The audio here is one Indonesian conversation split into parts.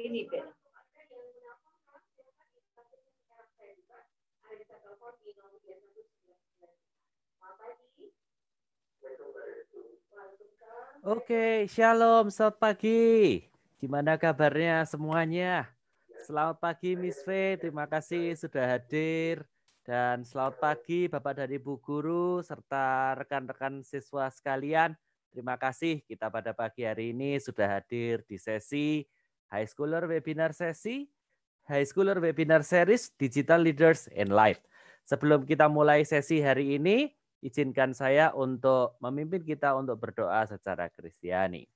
Ini Ben. Oke, shalom, selamat pagi. Gimana kabarnya semuanya? Selamat pagi Miss V, terima kasih sudah hadir. Dan selamat pagi Bapak dan Ibu Guru serta rekan-rekan siswa sekalian. Terima kasih kita pada pagi hari ini sudah hadir di sesi High Schooler Webinar Sesi, High Schooler Webinar Series Digital Leaders in Life. Sebelum kita mulai sesi hari ini, izinkan saya untuk memimpin kita untuk berdoa secara Kristiani.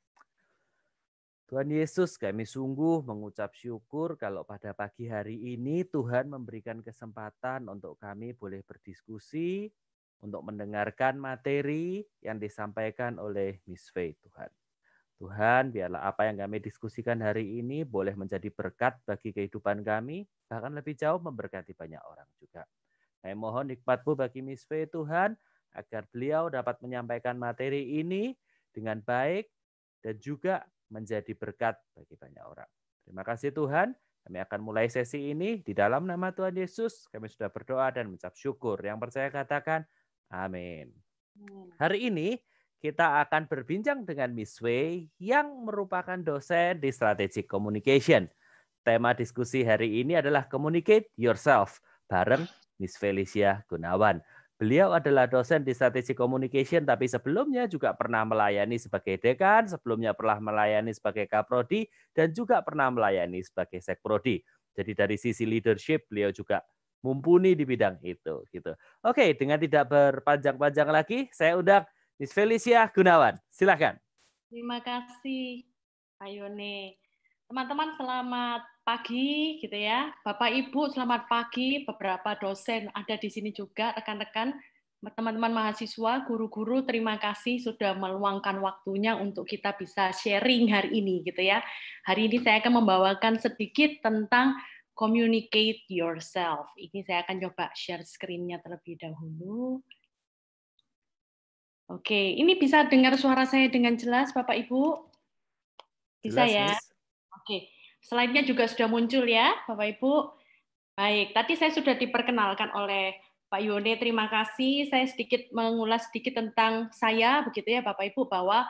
Tuhan Yesus, kami sungguh mengucap syukur kalau pada pagi hari ini Tuhan memberikan kesempatan untuk kami boleh berdiskusi, untuk mendengarkan materi yang disampaikan oleh Miss Faye Tuhan. Tuhan, biarlah apa yang kami diskusikan hari ini boleh menjadi berkat bagi kehidupan kami, bahkan lebih jauh memberkati banyak orang juga. Kami mohon nikmatmu bagi Miss Faye Tuhan, agar beliau dapat menyampaikan materi ini dengan baik dan juga menjadi berkat bagi banyak orang. Terima kasih Tuhan. Kami akan mulai sesi ini di dalam nama Tuhan Yesus. Kami sudah berdoa dan mengucap syukur. Yang percaya katakan amin. Hari ini kita akan berbincang dengan Miss Wei yang merupakan dosen di Strategic Communication. Tema diskusi hari ini adalah Communicate Yourself bareng Miss Felicia Gunawan. Beliau adalah dosen di Strategic Communication, tapi sebelumnya juga pernah melayani sebagai dekan, sebelumnya pernah melayani sebagai kaprodi, dan juga pernah melayani sebagai sekprodi. Jadi dari sisi leadership, beliau juga mumpuni di bidang itu. Gitu. Oke, dengan tidak berpanjang-panjang lagi, saya undang Miss Felicia Gunawan. Silakan. Terima kasih, Pak Yone. Teman-teman selamat pagi gitu ya. Bapak Ibu selamat pagi. Beberapa dosen ada di sini juga rekan-rekan teman-teman mahasiswa, guru-guru terima kasih sudah meluangkan waktunya untuk kita bisa sharing hari ini gitu ya. Hari ini saya akan membawakan sedikit tentang communicate yourself. Ini saya akan coba share screen-nya terlebih dahulu. Oke, ini bisa dengar suara saya dengan jelas Bapak Ibu? Bisa jelas, ya? Miss. Oke. Slide-nya juga sudah muncul ya, Bapak Ibu. Baik, tadi saya sudah diperkenalkan oleh Pak Yone, terima kasih. Saya sedikit mengulas sedikit tentang saya, begitu ya Bapak Ibu, bahwa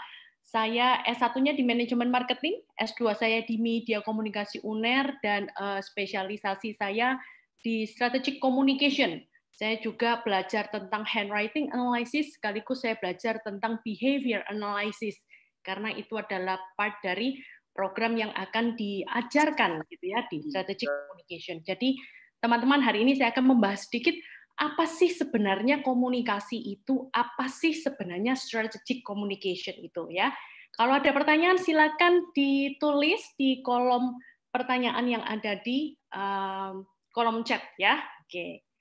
saya S1-nya di manajemen marketing, S2 saya di media komunikasi UNER, dan uh, spesialisasi saya di strategic communication. Saya juga belajar tentang handwriting analysis, sekaligus saya belajar tentang behavior analysis, karena itu adalah part dari program yang akan diajarkan gitu ya di strategic communication. Jadi teman-teman hari ini saya akan membahas sedikit apa sih sebenarnya komunikasi itu, apa sih sebenarnya strategic communication itu ya. Kalau ada pertanyaan silakan ditulis di kolom pertanyaan yang ada di um, kolom chat ya. Oke.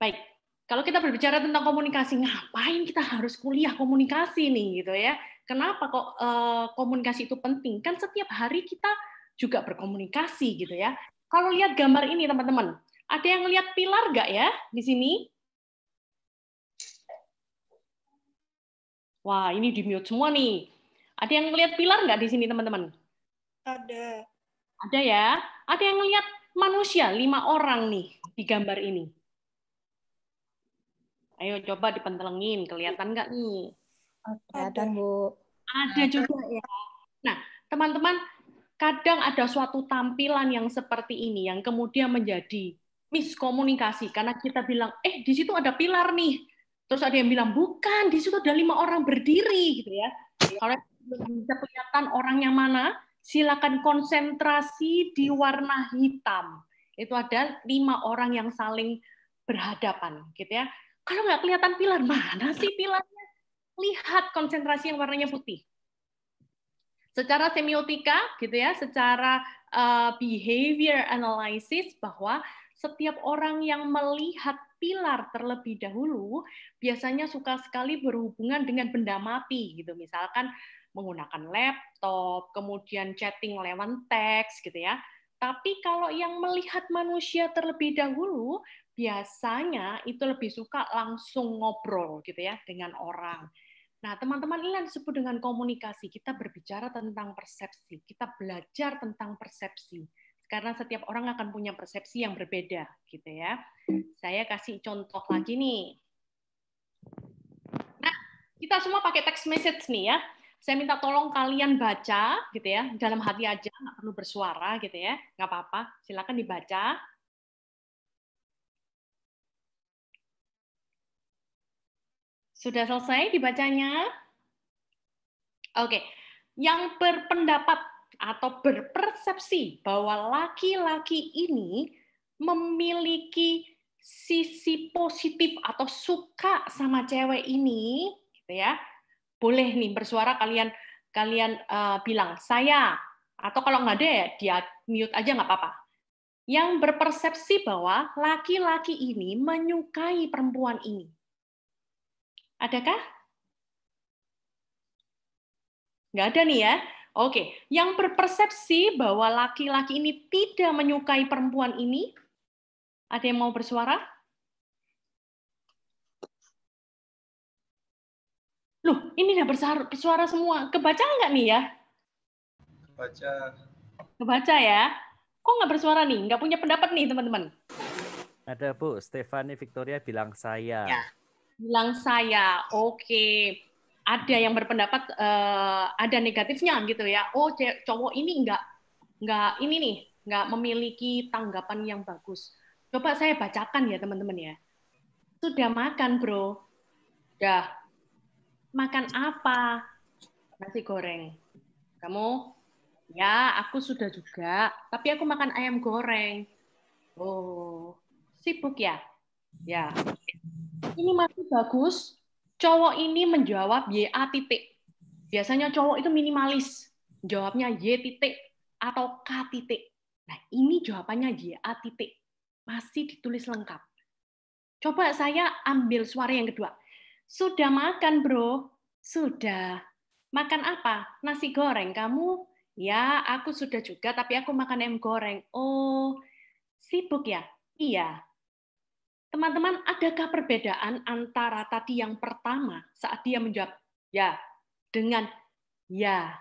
Baik. Kalau kita berbicara tentang komunikasi, ngapain kita harus kuliah komunikasi nih gitu ya? Kenapa kok uh, komunikasi itu penting? Kan setiap hari kita juga berkomunikasi gitu ya. Kalau lihat gambar ini teman-teman, ada yang lihat pilar nggak ya di sini? Wah, ini di mute semua nih. Ada yang lihat pilar nggak di sini teman-teman? Ada. Ada ya. Ada yang lihat manusia lima orang nih di gambar ini. Ayo coba dipentelengin, kelihatan nggak nih? Kelihatan, Bu. Ada juga ya. Nah, teman-teman, kadang ada suatu tampilan yang seperti ini yang kemudian menjadi miskomunikasi karena kita bilang, eh di situ ada pilar nih. Terus ada yang bilang, bukan, di situ ada lima orang berdiri gitu ya. Kalau bisa kelihatan orangnya mana, silakan konsentrasi di warna hitam. Itu ada lima orang yang saling berhadapan gitu ya. Kalau nggak kelihatan pilar, mana sih pilarnya? lihat konsentrasi yang warnanya putih. Secara semiotika, gitu ya, secara uh, behavior analysis bahwa setiap orang yang melihat pilar terlebih dahulu biasanya suka sekali berhubungan dengan benda mati gitu misalkan menggunakan laptop kemudian chatting lewat teks gitu ya tapi kalau yang melihat manusia terlebih dahulu biasanya itu lebih suka langsung ngobrol gitu ya dengan orang Nah, teman-teman ini yang disebut dengan komunikasi. Kita berbicara tentang persepsi. Kita belajar tentang persepsi. Karena setiap orang akan punya persepsi yang berbeda, gitu ya. Saya kasih contoh lagi nih. Nah, kita semua pakai text message nih ya. Saya minta tolong kalian baca, gitu ya, dalam hati aja, nggak perlu bersuara, gitu ya, nggak apa-apa. Silakan dibaca. Sudah selesai dibacanya? Oke. Yang berpendapat atau berpersepsi bahwa laki-laki ini memiliki sisi positif atau suka sama cewek ini, gitu ya. Boleh nih bersuara kalian kalian uh, bilang saya atau kalau nggak ada ya dia mute aja nggak apa-apa. Yang berpersepsi bahwa laki-laki ini menyukai perempuan ini. Adakah? Nggak ada nih ya. Oke, yang berpersepsi bahwa laki-laki ini tidak menyukai perempuan ini, ada yang mau bersuara? Loh, ini udah bersuara semua. Kebaca nggak nih ya? Kebaca. Kebaca ya? Kok nggak bersuara nih? Nggak punya pendapat nih, teman-teman? Ada, Bu. Stefani Victoria bilang saya. Ya bilang saya, oke, okay. ada yang berpendapat uh, ada negatifnya gitu ya. Oh, cowok ini enggak enggak ini nih, enggak memiliki tanggapan yang bagus. Coba saya bacakan ya teman-teman ya. Sudah makan, Bro. Sudah. Makan apa? Nasi goreng. Kamu? Ya, aku sudah juga, tapi aku makan ayam goreng. Oh, sibuk ya? Ya ini masih bagus, cowok ini menjawab YA titik. Biasanya cowok itu minimalis, jawabnya Y titik atau K titik. Nah, ini jawabannya YA titik. Masih ditulis lengkap. Coba saya ambil suara yang kedua. Sudah makan, bro? Sudah. Makan apa? Nasi goreng. Kamu? Ya, aku sudah juga, tapi aku makan em goreng. Oh, sibuk ya? Iya. Teman-teman, adakah perbedaan antara tadi yang pertama saat dia menjawab ya dengan ya?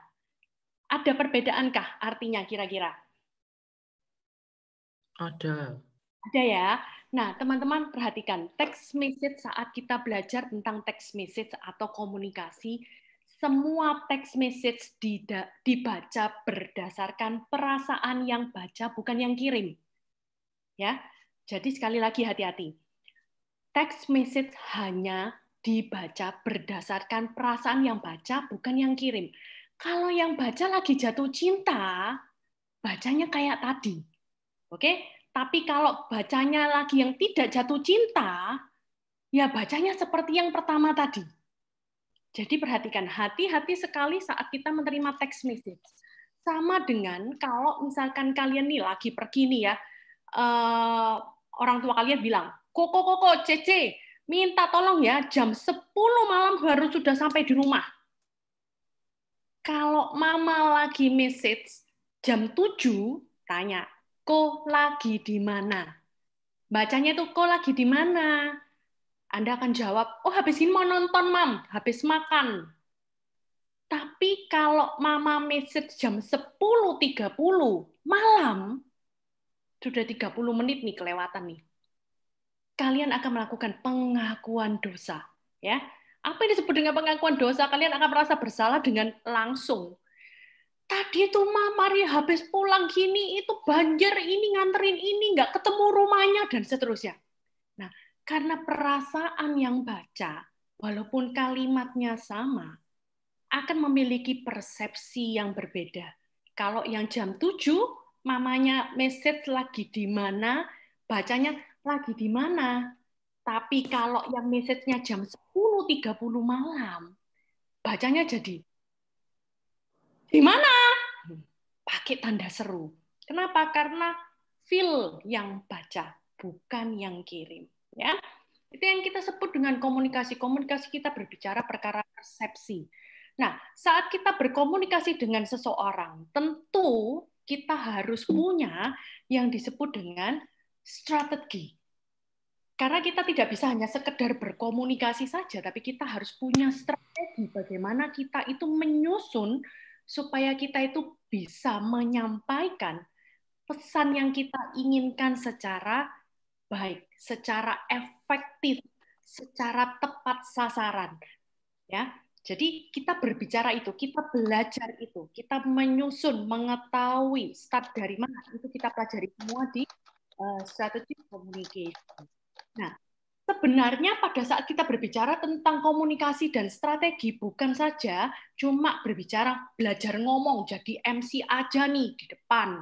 Ada perbedaankah artinya kira-kira? Ada. Ada ya. Nah, teman-teman perhatikan text message saat kita belajar tentang text message atau komunikasi, semua text message dibaca berdasarkan perasaan yang baca bukan yang kirim. Ya, jadi sekali lagi hati-hati. Text message hanya dibaca berdasarkan perasaan yang baca, bukan yang kirim. Kalau yang baca lagi jatuh cinta, bacanya kayak tadi. Oke? Tapi kalau bacanya lagi yang tidak jatuh cinta, ya bacanya seperti yang pertama tadi. Jadi perhatikan, hati-hati sekali saat kita menerima text message. Sama dengan kalau misalkan kalian nih lagi pergi nih ya, eh, orang tua kalian bilang, Koko, Koko, Cece, minta tolong ya, jam 10 malam baru sudah sampai di rumah. Kalau mama lagi message jam 7, tanya, Ko lagi di mana? Bacanya itu Ko lagi di mana? Anda akan jawab, oh habis ini mau nonton, Mam, habis makan. Tapi kalau mama message jam 10.30 malam, sudah 30 menit nih kelewatan nih. Kalian akan melakukan pengakuan dosa, ya. Apa yang disebut dengan pengakuan dosa? Kalian akan merasa bersalah dengan langsung. Tadi itu Mama Maria habis pulang gini, itu banjir ini, nganterin ini, nggak ketemu rumahnya, dan seterusnya. Nah, karena perasaan yang baca, walaupun kalimatnya sama, akan memiliki persepsi yang berbeda. Kalau yang jam 7, mamanya message lagi di mana, bacanya lagi di mana. Tapi kalau yang message-nya jam 10.30 malam, bacanya jadi di mana? Pakai tanda seru. Kenapa? Karena feel yang baca, bukan yang kirim. Ya, itu yang kita sebut dengan komunikasi. Komunikasi kita berbicara perkara persepsi. Nah, saat kita berkomunikasi dengan seseorang, tentu kita harus punya yang disebut dengan strategi. karena kita tidak bisa hanya sekedar berkomunikasi saja, tapi kita harus punya strategi bagaimana kita itu menyusun supaya kita itu bisa menyampaikan pesan yang kita inginkan secara baik, secara efektif, secara tepat sasaran. Ya, jadi kita berbicara itu, kita belajar itu, kita menyusun, mengetahui start dari mana itu kita pelajari semua di uh, strategic communication. Nah, sebenarnya pada saat kita berbicara tentang komunikasi dan strategi bukan saja cuma berbicara belajar ngomong jadi MC aja nih di depan.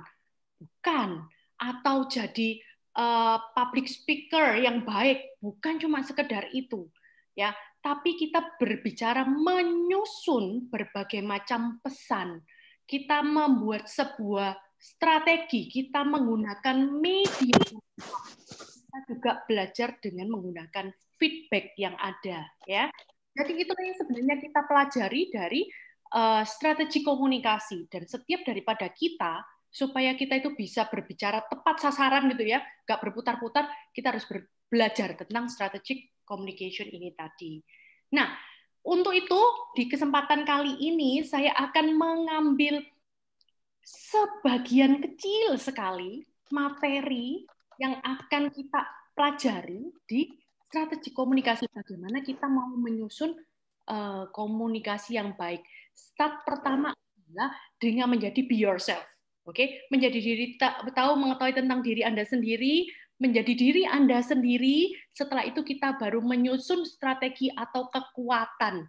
Bukan. Atau jadi uh, public speaker yang baik, bukan cuma sekedar itu. Ya, tapi kita berbicara menyusun berbagai macam pesan. Kita membuat sebuah strategi, kita menggunakan media kita juga belajar dengan menggunakan feedback yang ada ya. Jadi itu yang sebenarnya kita pelajari dari uh, strategi komunikasi dan setiap daripada kita supaya kita itu bisa berbicara tepat sasaran gitu ya, nggak berputar-putar, kita harus belajar tentang strategic communication ini tadi. Nah, untuk itu di kesempatan kali ini saya akan mengambil sebagian kecil sekali materi yang akan kita pelajari di strategi komunikasi bagaimana kita mau menyusun uh, komunikasi yang baik. Start pertama adalah dengan menjadi be yourself. Oke, okay? menjadi diri tahu mengetahui tentang diri Anda sendiri, menjadi diri Anda sendiri. Setelah itu kita baru menyusun strategi atau kekuatan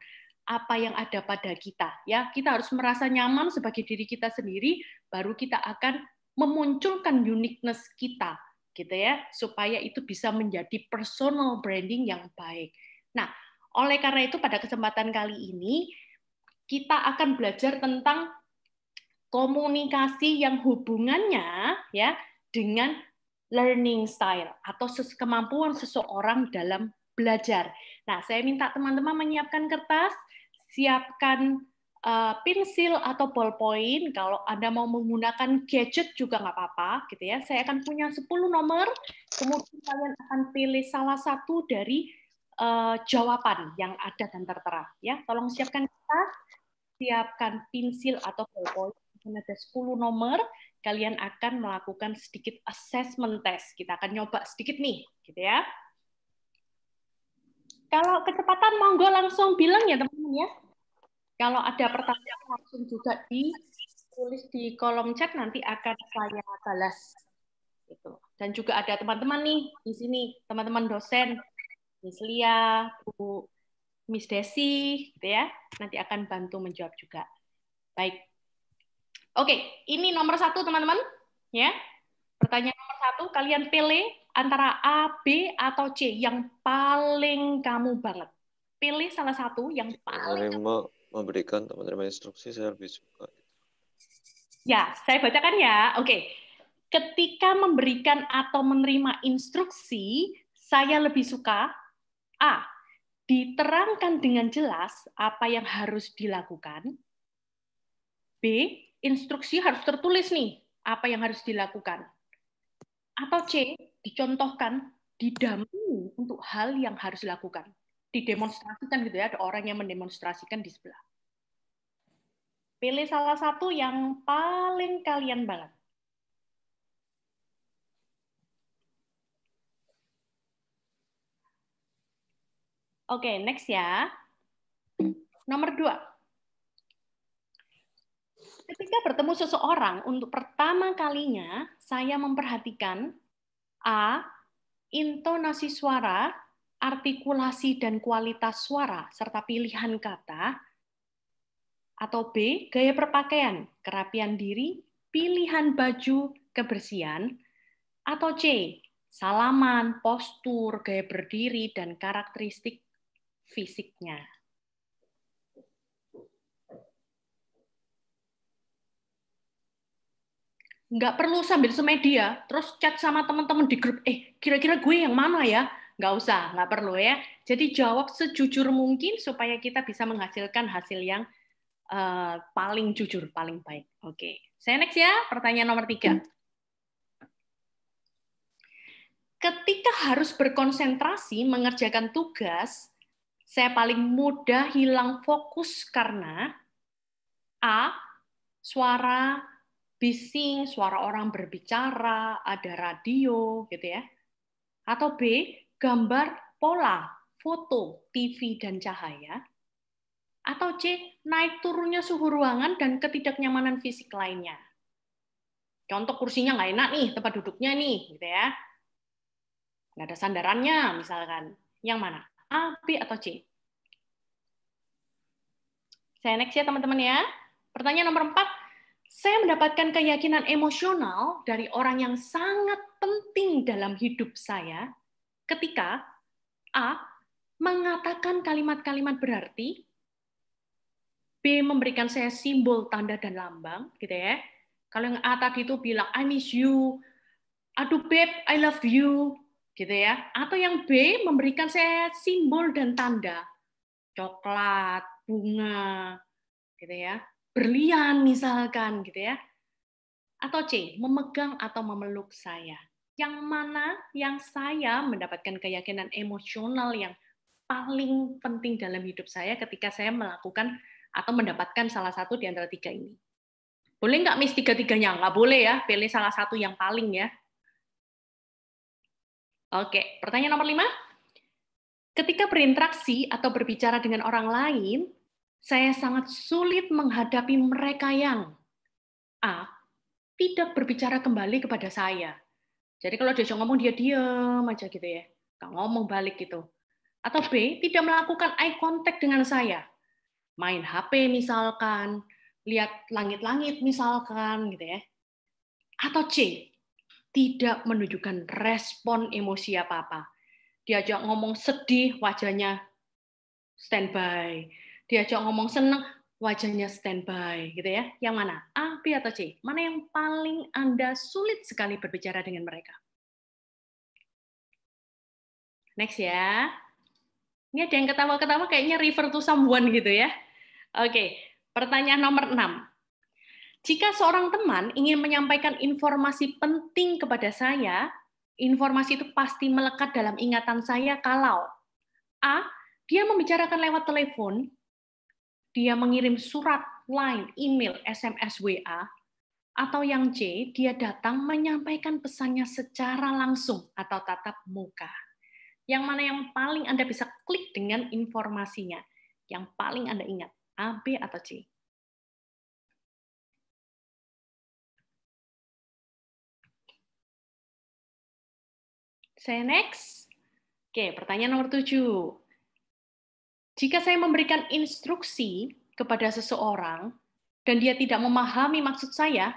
apa yang ada pada kita. Ya, kita harus merasa nyaman sebagai diri kita sendiri, baru kita akan memunculkan uniqueness kita gitu ya, supaya itu bisa menjadi personal branding yang baik. Nah, oleh karena itu pada kesempatan kali ini kita akan belajar tentang komunikasi yang hubungannya ya dengan learning style atau kemampuan seseorang dalam belajar. Nah, saya minta teman-teman menyiapkan kertas, siapkan uh, pensil atau ballpoint. Kalau Anda mau menggunakan gadget juga nggak apa-apa, gitu ya. Saya akan punya 10 nomor, kemudian kalian akan pilih salah satu dari uh, jawaban yang ada dan tertera. Ya, tolong siapkan kita, siapkan pensil atau ballpoint. Ada 10 nomor, kalian akan melakukan sedikit assessment test. Kita akan nyoba sedikit nih, gitu ya. Kalau kecepatan monggo langsung bilang ya teman-teman ya. Kalau ada pertanyaan langsung juga ditulis di kolom chat nanti akan saya balas. Gitu. Dan juga ada teman-teman nih di sini, teman-teman dosen, Miss Lia, Bu Miss Desi, gitu ya. Nanti akan bantu menjawab juga. Baik. Oke, ini nomor satu teman-teman, ya. Pertanyaan nomor satu, kalian pilih antara A, B, atau C yang paling kamu banget. Pilih salah satu yang paling. Kamu memberikan menerima instruksi saya lebih suka. Ya, saya bacakan ya. Oke. Ketika memberikan atau menerima instruksi, saya lebih suka A. Diterangkan dengan jelas apa yang harus dilakukan. B. Instruksi harus tertulis nih, apa yang harus dilakukan. Atau C. Dicontohkan, didampingi untuk hal yang harus dilakukan didemonstrasikan gitu ya, ada orang yang mendemonstrasikan di sebelah. Pilih salah satu yang paling kalian banget. Oke, okay, next ya. Nomor dua. Ketika bertemu seseorang untuk pertama kalinya, saya memperhatikan A. Intonasi suara artikulasi dan kualitas suara serta pilihan kata, atau B, gaya berpakaian, kerapian diri, pilihan baju, kebersihan, atau C, salaman, postur, gaya berdiri, dan karakteristik fisiknya. Nggak perlu sambil semedia, terus chat sama teman-teman di grup, eh kira-kira gue yang mana ya? nggak usah, nggak perlu ya. Jadi jawab sejujur mungkin supaya kita bisa menghasilkan hasil yang uh, paling jujur, paling baik. Oke, saya next ya, pertanyaan nomor tiga. ketika harus berkonsentrasi mengerjakan tugas, saya paling mudah hilang fokus karena A. Suara bising, suara orang berbicara, ada radio, gitu ya. Atau B. Gambar pola, foto, TV, dan cahaya. Atau C. Naik turunnya suhu ruangan dan ketidaknyamanan fisik lainnya. Contoh kursinya nggak enak nih, tempat duduknya nih, gitu ya nggak ada sandarannya misalkan. Yang mana? A, B, atau C? Saya next ya teman-teman ya. Pertanyaan nomor empat. Saya mendapatkan keyakinan emosional dari orang yang sangat penting dalam hidup saya ketika A. Mengatakan kalimat-kalimat berarti B. Memberikan saya simbol, tanda, dan lambang. gitu ya. Kalau yang A tadi itu bilang, I miss you, aduh babe, I love you, gitu ya. Atau yang B memberikan saya simbol dan tanda. Coklat, bunga, gitu ya. Berlian misalkan gitu ya. Atau C, memegang atau memeluk saya. Yang mana yang saya mendapatkan keyakinan emosional yang paling penting dalam hidup saya ketika saya melakukan atau mendapatkan salah satu di antara tiga ini. Boleh nggak Miss tiga-tiganya? Nggak boleh ya, pilih salah satu yang paling ya. Oke, pertanyaan nomor lima. Ketika berinteraksi atau berbicara dengan orang lain, saya sangat sulit menghadapi mereka yang A. Tidak berbicara kembali kepada saya. Jadi kalau dia ngomong, dia diam aja gitu ya. Nggak ngomong balik gitu. Atau B. Tidak melakukan eye contact dengan saya. Main HP misalkan, lihat langit-langit misalkan gitu ya. Atau C tidak menunjukkan respon emosi apa-apa. Diajak ngomong sedih, wajahnya standby. Diajak ngomong senang, wajahnya standby, gitu ya. Yang mana? A, B, atau C? Mana yang paling Anda sulit sekali berbicara dengan mereka? Next ya. Ini ada yang ketawa-ketawa kayaknya refer to someone gitu ya. Oke, pertanyaan nomor 6. Jika seorang teman ingin menyampaikan informasi penting kepada saya, informasi itu pasti melekat dalam ingatan saya kalau A. Dia membicarakan lewat telepon, dia mengirim surat, line, email, SMS, WA, atau yang C, dia datang menyampaikan pesannya secara langsung atau tatap muka. Yang mana yang paling Anda bisa klik dengan informasinya? Yang paling Anda ingat, A, B, atau C? Saya next. Oke, pertanyaan nomor tujuh. Jika saya memberikan instruksi kepada seseorang dan dia tidak memahami maksud saya,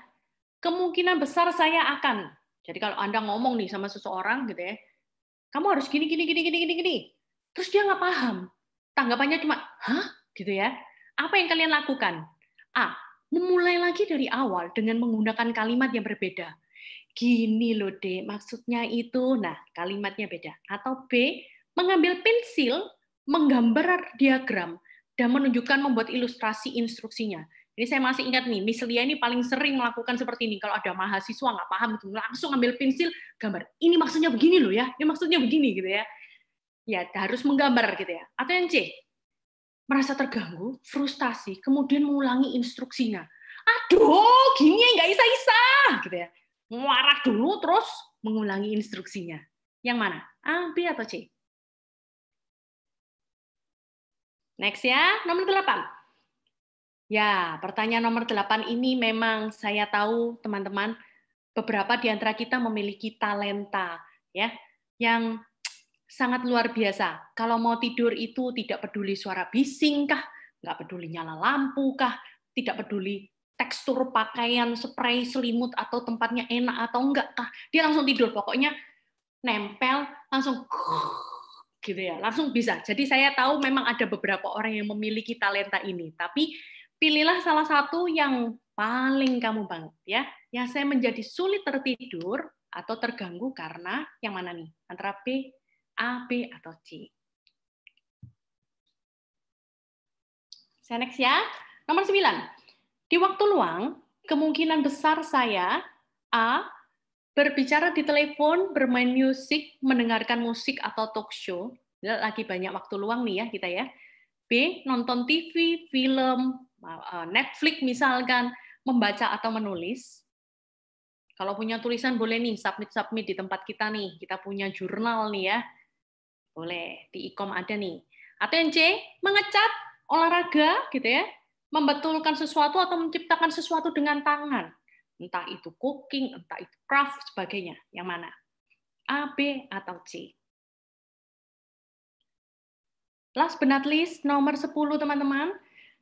kemungkinan besar saya akan. Jadi kalau Anda ngomong nih sama seseorang gitu ya, kamu harus gini gini gini gini gini gini. Terus dia nggak paham. Tanggapannya cuma, hah? Gitu ya. Apa yang kalian lakukan? A. Memulai lagi dari awal dengan menggunakan kalimat yang berbeda gini loh D, maksudnya itu. Nah, kalimatnya beda. Atau B, mengambil pensil, menggambar diagram, dan menunjukkan membuat ilustrasi instruksinya. Ini saya masih ingat nih, Miss Lia ini paling sering melakukan seperti ini. Kalau ada mahasiswa nggak paham, itu langsung ambil pensil, gambar. Ini maksudnya begini loh ya, ini maksudnya begini gitu ya. Ya, harus menggambar gitu ya. Atau yang C, merasa terganggu, frustasi, kemudian mengulangi instruksinya. Aduh, gini nggak isa-isa, gitu ya marah dulu terus mengulangi instruksinya. Yang mana? A, B, atau C? Next ya, nomor 8. Ya, pertanyaan nomor 8 ini memang saya tahu teman-teman beberapa di antara kita memiliki talenta ya yang sangat luar biasa. Kalau mau tidur itu tidak peduli suara bising kah, nggak peduli nyala lampu kah, tidak peduli tekstur pakaian, spray, selimut atau tempatnya enak atau enggak kah. Dia langsung tidur, pokoknya nempel langsung gitu ya, langsung bisa. Jadi saya tahu memang ada beberapa orang yang memiliki talenta ini, tapi pilihlah salah satu yang paling kamu banget ya. Yang saya menjadi sulit tertidur atau terganggu karena yang mana nih? Antara B, A, B atau C. Saya next ya. Nomor 9 di waktu luang, kemungkinan besar saya A berbicara di telepon, bermain musik, mendengarkan musik atau talk show. Lagi banyak waktu luang nih ya kita ya. B. Nonton TV, film, eh, Netflix misalkan, membaca atau menulis. Kalau punya tulisan boleh nih submit-submit di tempat kita nih. Kita punya jurnal nih ya. Boleh, di ikom ada nih. Atau yang C, mengecat, olahraga gitu ya. Membetulkan sesuatu atau menciptakan sesuatu dengan tangan entah itu cooking, entah itu craft, sebagainya. Yang mana? A, B, atau C? Last but not least, nomor 10 teman-teman.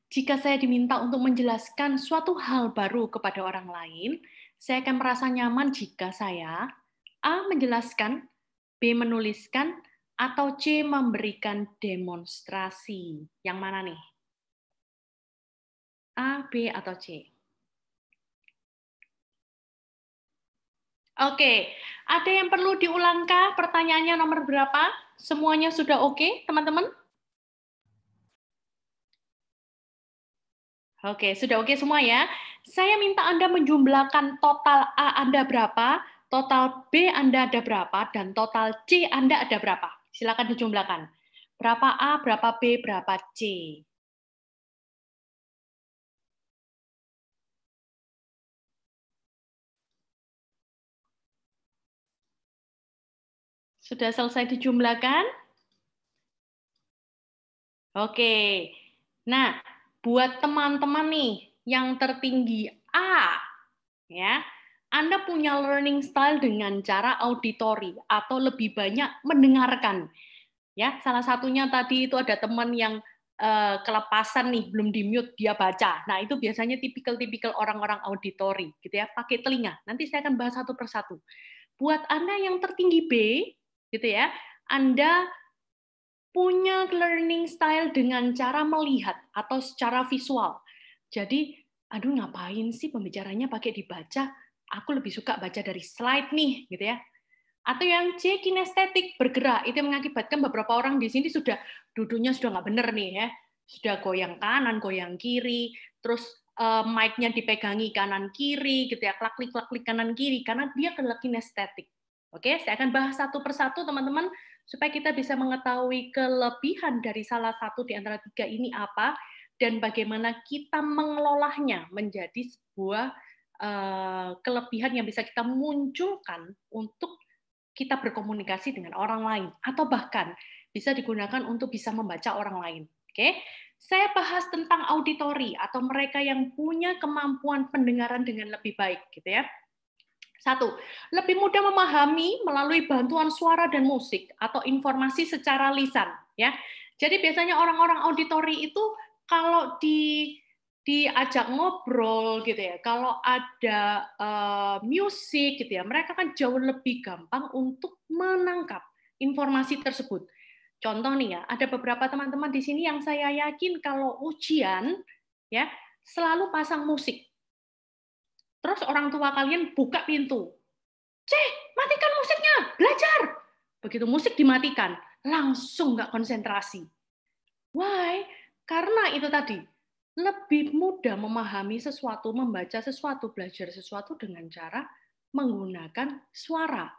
Jika saya diminta untuk menjelaskan suatu hal baru kepada orang lain, saya akan merasa nyaman jika saya A. menjelaskan, B. menuliskan, atau C. memberikan demonstrasi. Yang mana nih? A, B, atau C? Oke, ada yang perlu diulangkah pertanyaannya nomor berapa? Semuanya sudah oke, teman-teman? Oke, sudah oke semua ya. Saya minta Anda menjumlahkan total A Anda berapa, total B Anda ada berapa, dan total C Anda ada berapa. Silakan dijumlahkan. Berapa A, berapa B, berapa C. Sudah selesai dijumlahkan? Oke. Nah, buat teman-teman nih yang tertinggi A, ya, Anda punya learning style dengan cara auditori atau lebih banyak mendengarkan. Ya, salah satunya tadi itu ada teman yang uh, kelepasan nih, belum di mute dia baca. Nah, itu biasanya tipikal-tipikal orang-orang auditori gitu ya, pakai telinga. Nanti saya akan bahas satu persatu. Buat Anda yang tertinggi B, gitu ya. Anda punya learning style dengan cara melihat atau secara visual. Jadi, aduh ngapain sih pembicaranya pakai dibaca? Aku lebih suka baca dari slide nih, gitu ya. Atau yang C kinestetik bergerak itu mengakibatkan beberapa orang di sini sudah duduknya sudah nggak bener nih ya, sudah goyang kanan, goyang kiri, terus uh, mic-nya dipegangi kanan kiri, gitu ya, klik klak klik kanan kiri karena dia kena kinestetik. Oke, saya akan bahas satu persatu teman-teman supaya kita bisa mengetahui kelebihan dari salah satu di antara tiga ini apa dan bagaimana kita mengelolanya menjadi sebuah uh, kelebihan yang bisa kita munculkan untuk kita berkomunikasi dengan orang lain atau bahkan bisa digunakan untuk bisa membaca orang lain. Oke, saya bahas tentang auditori atau mereka yang punya kemampuan pendengaran dengan lebih baik, gitu ya. Satu, lebih mudah memahami melalui bantuan suara dan musik atau informasi secara lisan. Ya, jadi biasanya orang-orang auditori itu kalau di diajak ngobrol gitu ya, kalau ada uh, musik gitu ya, mereka kan jauh lebih gampang untuk menangkap informasi tersebut. Contoh nih ya, ada beberapa teman-teman di sini yang saya yakin kalau ujian ya selalu pasang musik Terus orang tua kalian buka pintu. Cek, matikan musiknya, belajar. Begitu musik dimatikan, langsung nggak konsentrasi. Why? Karena itu tadi, lebih mudah memahami sesuatu, membaca sesuatu, belajar sesuatu dengan cara menggunakan suara.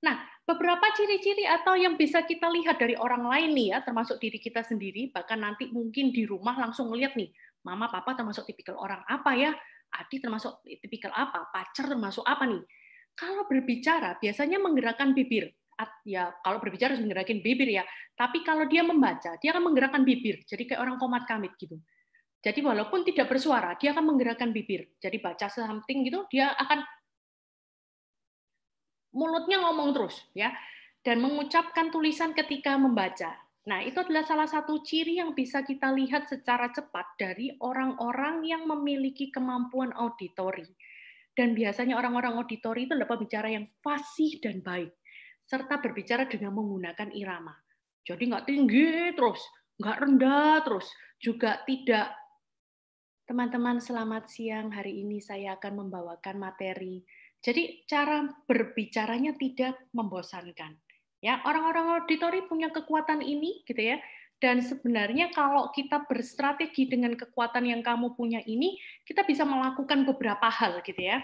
Nah, beberapa ciri-ciri atau yang bisa kita lihat dari orang lain nih ya, termasuk diri kita sendiri, bahkan nanti mungkin di rumah langsung ngeliat nih, mama, papa termasuk tipikal orang apa ya, adik termasuk tipikal apa, pacar termasuk apa nih. Kalau berbicara biasanya menggerakkan bibir. Ya, kalau berbicara harus menggerakkan bibir ya. Tapi kalau dia membaca, dia akan menggerakkan bibir. Jadi kayak orang komat kamit gitu. Jadi walaupun tidak bersuara, dia akan menggerakkan bibir. Jadi baca something gitu, dia akan mulutnya ngomong terus ya dan mengucapkan tulisan ketika membaca. Nah, itu adalah salah satu ciri yang bisa kita lihat secara cepat dari orang-orang yang memiliki kemampuan auditori. Dan biasanya orang-orang auditori itu adalah pembicara yang fasih dan baik, serta berbicara dengan menggunakan irama. Jadi nggak tinggi terus, nggak rendah terus, juga tidak Teman-teman, selamat siang. Hari ini saya akan membawakan materi. Jadi cara berbicaranya tidak membosankan Ya, orang-orang auditori punya kekuatan ini gitu ya. Dan sebenarnya kalau kita berstrategi dengan kekuatan yang kamu punya ini, kita bisa melakukan beberapa hal gitu ya.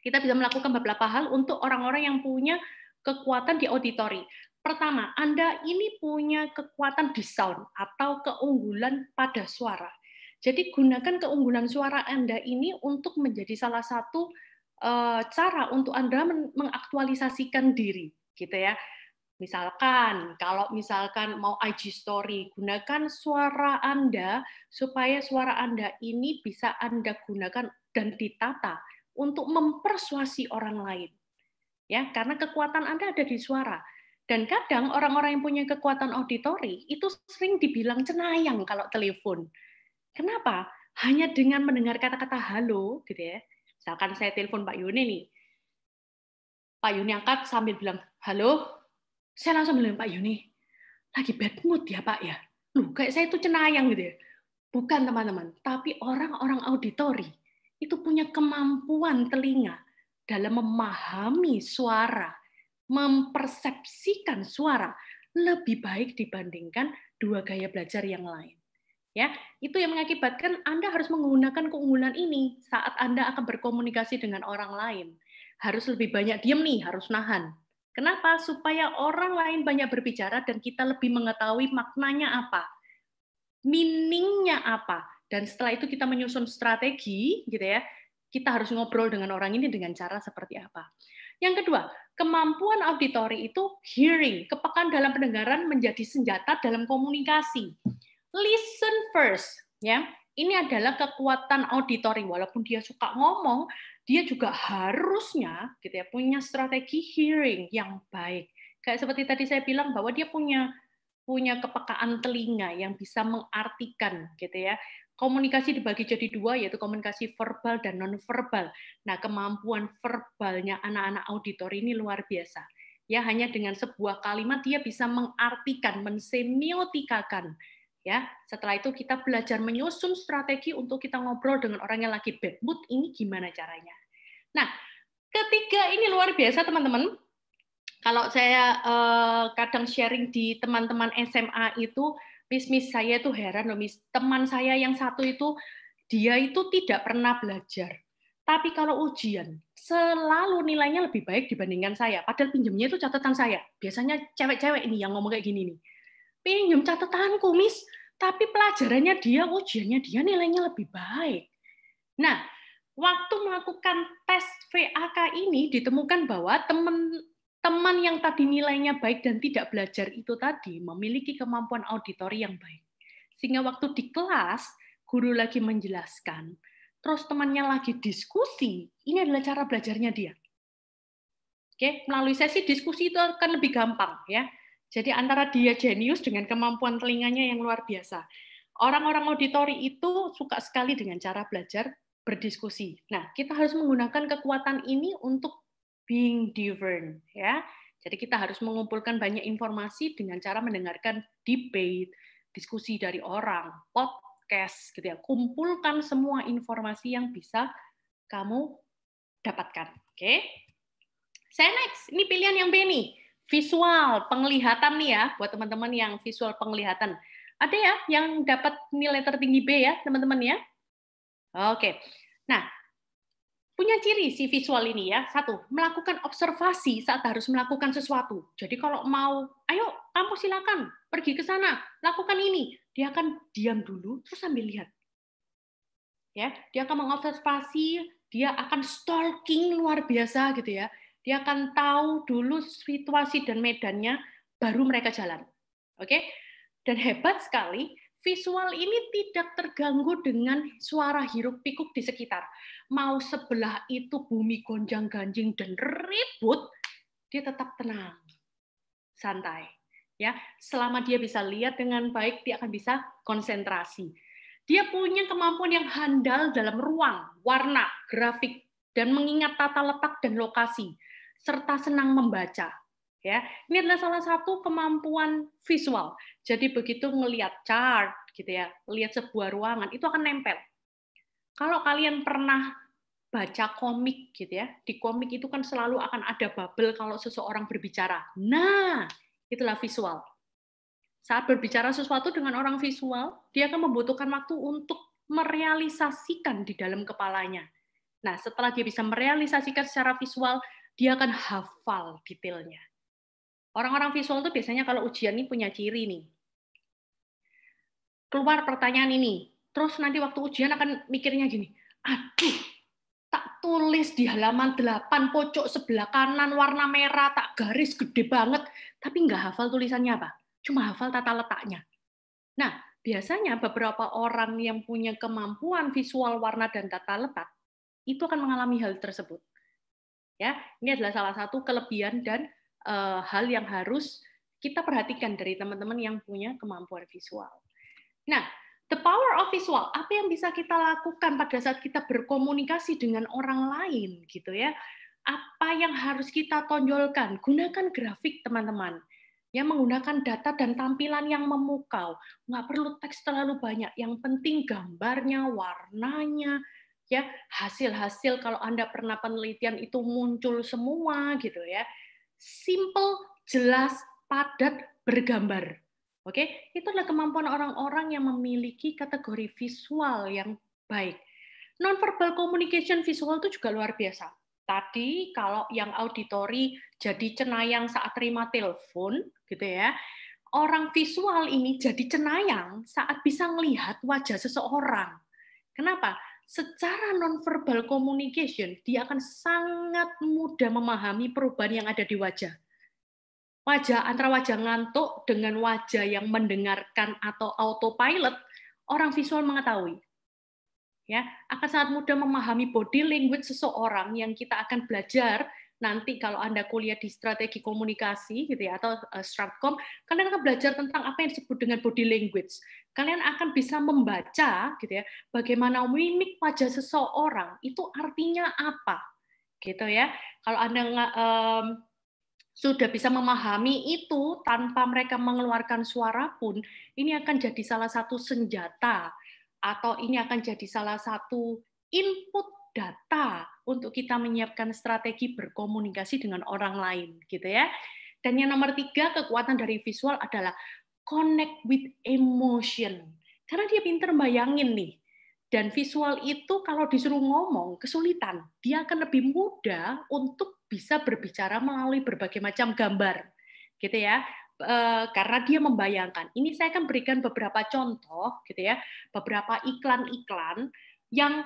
Kita bisa melakukan beberapa hal untuk orang-orang yang punya kekuatan di auditori. Pertama, Anda ini punya kekuatan di sound atau keunggulan pada suara. Jadi gunakan keunggulan suara Anda ini untuk menjadi salah satu eh, cara untuk Anda mengaktualisasikan diri, gitu ya. Misalkan, kalau misalkan mau IG story, gunakan suara Anda supaya suara Anda ini bisa Anda gunakan dan ditata untuk mempersuasi orang lain. Ya, karena kekuatan Anda ada di suara. Dan kadang orang-orang yang punya kekuatan auditori itu sering dibilang cenayang kalau telepon. Kenapa? Hanya dengan mendengar kata-kata halo, gitu ya. Misalkan saya telepon Pak Yuni nih. Pak Yuni angkat sambil bilang, halo, saya langsung bilang, Pak Yuni, lagi bad mood ya Pak ya? Loh, kayak saya itu cenayang gitu ya. Bukan teman-teman, tapi orang-orang auditori itu punya kemampuan telinga dalam memahami suara, mempersepsikan suara lebih baik dibandingkan dua gaya belajar yang lain. Ya, itu yang mengakibatkan Anda harus menggunakan keunggulan ini saat Anda akan berkomunikasi dengan orang lain. Harus lebih banyak diam nih, harus nahan. Kenapa? Supaya orang lain banyak berbicara dan kita lebih mengetahui maknanya apa, meaningnya apa, dan setelah itu kita menyusun strategi, gitu ya. Kita harus ngobrol dengan orang ini dengan cara seperti apa. Yang kedua, kemampuan auditori itu hearing, kepekaan dalam pendengaran menjadi senjata dalam komunikasi. Listen first, ya. Ini adalah kekuatan auditori. Walaupun dia suka ngomong, dia juga harusnya gitu ya punya strategi hearing yang baik. Kayak seperti tadi saya bilang bahwa dia punya punya kepekaan telinga yang bisa mengartikan gitu ya. Komunikasi dibagi jadi dua yaitu komunikasi verbal dan non verbal. Nah, kemampuan verbalnya anak-anak auditor ini luar biasa. Ya, hanya dengan sebuah kalimat dia bisa mengartikan, mensemiotikakan ya setelah itu kita belajar menyusun strategi untuk kita ngobrol dengan orang yang lagi bad mood ini gimana caranya? Nah ketiga ini luar biasa teman-teman. Kalau saya eh, kadang sharing di teman-teman SMA itu miss saya tuh heran loh miss. Teman saya yang satu itu dia itu tidak pernah belajar. Tapi kalau ujian selalu nilainya lebih baik dibandingkan saya. Padahal pinjamnya itu catatan saya. Biasanya cewek-cewek ini yang ngomong kayak gini nih pinjam catatanku, Miss. Tapi pelajarannya dia, ujiannya dia nilainya lebih baik. Nah, waktu melakukan tes VAK ini ditemukan bahwa teman-teman yang tadi nilainya baik dan tidak belajar itu tadi memiliki kemampuan auditori yang baik. Sehingga waktu di kelas, guru lagi menjelaskan, terus temannya lagi diskusi, ini adalah cara belajarnya dia. Oke, melalui sesi diskusi itu akan lebih gampang ya. Jadi antara dia jenius dengan kemampuan telinganya yang luar biasa. Orang-orang auditori itu suka sekali dengan cara belajar berdiskusi. Nah, kita harus menggunakan kekuatan ini untuk being different, ya. Jadi kita harus mengumpulkan banyak informasi dengan cara mendengarkan debate, diskusi dari orang, podcast, gitu ya. Kumpulkan semua informasi yang bisa kamu dapatkan. Oke. Saya next. Ini pilihan yang B nih visual penglihatan nih ya buat teman-teman yang visual penglihatan. Ada ya yang dapat nilai tertinggi B ya, teman-teman ya? Oke. Nah, punya ciri si visual ini ya. Satu, melakukan observasi saat harus melakukan sesuatu. Jadi kalau mau, ayo kamu silakan pergi ke sana, lakukan ini. Dia akan diam dulu terus sambil lihat. Ya, dia akan mengobservasi, dia akan stalking luar biasa gitu ya dia akan tahu dulu situasi dan medannya, baru mereka jalan. Oke? Dan hebat sekali, visual ini tidak terganggu dengan suara hiruk pikuk di sekitar. Mau sebelah itu bumi gonjang-ganjing dan ribut, dia tetap tenang, santai. Ya, selama dia bisa lihat dengan baik, dia akan bisa konsentrasi. Dia punya kemampuan yang handal dalam ruang, warna, grafik, dan mengingat tata letak dan lokasi serta senang membaca. Ya, ini adalah salah satu kemampuan visual. Jadi begitu melihat chart, gitu ya, lihat sebuah ruangan itu akan nempel. Kalau kalian pernah baca komik, gitu ya, di komik itu kan selalu akan ada bubble kalau seseorang berbicara. Nah, itulah visual. Saat berbicara sesuatu dengan orang visual, dia akan membutuhkan waktu untuk merealisasikan di dalam kepalanya. Nah, setelah dia bisa merealisasikan secara visual, dia akan hafal detailnya. Orang-orang visual itu biasanya kalau ujian ini punya ciri nih. Keluar pertanyaan ini, terus nanti waktu ujian akan mikirnya gini, aduh, tak tulis di halaman 8 pojok sebelah kanan warna merah, tak garis gede banget, tapi nggak hafal tulisannya apa. Cuma hafal tata letaknya. Nah, biasanya beberapa orang yang punya kemampuan visual warna dan tata letak, itu akan mengalami hal tersebut. Ya, ini adalah salah satu kelebihan dan uh, hal yang harus kita perhatikan dari teman-teman yang punya kemampuan visual. Nah, the power of visual, apa yang bisa kita lakukan pada saat kita berkomunikasi dengan orang lain gitu ya? Apa yang harus kita tonjolkan? Gunakan grafik, teman-teman. Ya, menggunakan data dan tampilan yang memukau. Nggak perlu teks terlalu banyak. Yang penting gambarnya, warnanya, ya hasil-hasil kalau Anda pernah penelitian itu muncul semua gitu ya simple, jelas, padat, bergambar. Oke, itu adalah kemampuan orang-orang yang memiliki kategori visual yang baik. Nonverbal communication visual itu juga luar biasa. Tadi kalau yang auditori jadi cenayang saat terima telepon, gitu ya. Orang visual ini jadi cenayang saat bisa melihat wajah seseorang. Kenapa? Secara nonverbal communication dia akan sangat mudah memahami perubahan yang ada di wajah. Wajah antara wajah ngantuk dengan wajah yang mendengarkan atau autopilot, orang visual mengetahui. Ya, akan sangat mudah memahami body language seseorang yang kita akan belajar nanti kalau Anda kuliah di strategi komunikasi gitu ya atau uh, stratcom, kalian akan belajar tentang apa yang disebut dengan body language. Kalian akan bisa membaca gitu ya, bagaimana mimik wajah seseorang itu artinya apa. Gitu ya. Kalau Anda um, sudah bisa memahami itu tanpa mereka mengeluarkan suara pun, ini akan jadi salah satu senjata atau ini akan jadi salah satu input data untuk kita menyiapkan strategi berkomunikasi dengan orang lain, gitu ya. Dan yang nomor tiga, kekuatan dari visual adalah connect with emotion. Karena dia pinter bayangin nih. Dan visual itu kalau disuruh ngomong kesulitan. Dia akan lebih mudah untuk bisa berbicara melalui berbagai macam gambar. Gitu ya. E, karena dia membayangkan. Ini saya akan berikan beberapa contoh gitu ya, beberapa iklan-iklan yang